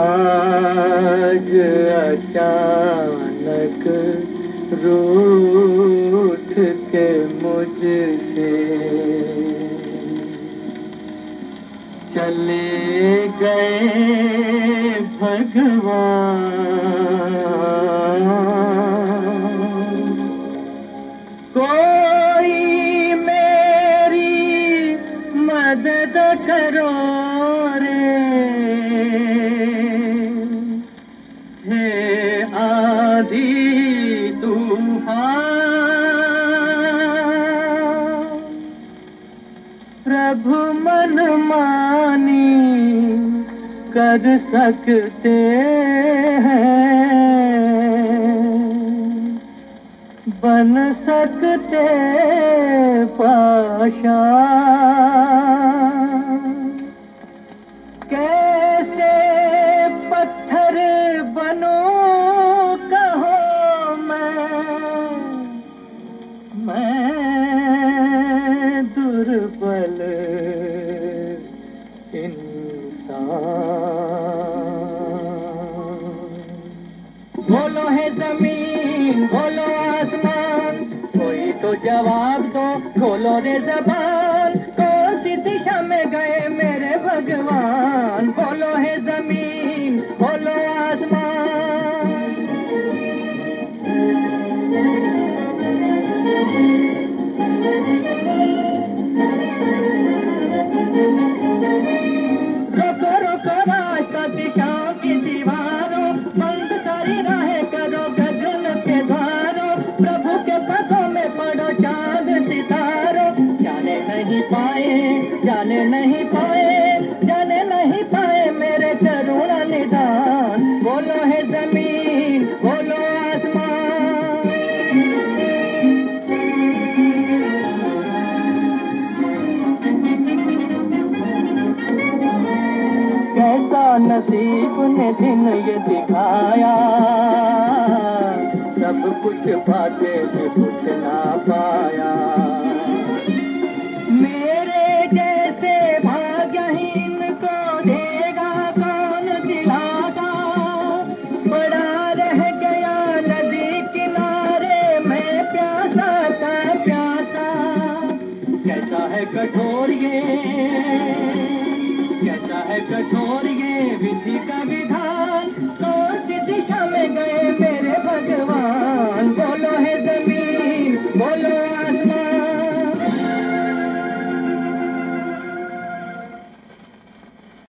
आज अचानक रूठ के मुझसे। चले गए भगवान। कोई मेरी मदद करो। प्रभु मन मानी कर सकते हैं। बन सकते पाशा बोलो है ज़मीन, बोलो आसमान। कोई तो जवाब दो खोलो रे जबान। कौन सी दिशा में गए मेरे भगवान? पाए। जाने नहीं पाए, जाने नहीं पाए मेरे करुणा निदान। बोलो है ज़मीन, बोलो आसमान। कैसा नसीब ने दिन ये दिखाया। सब कुछ बाटे भी कुछ है कठोर कैसा है कठोर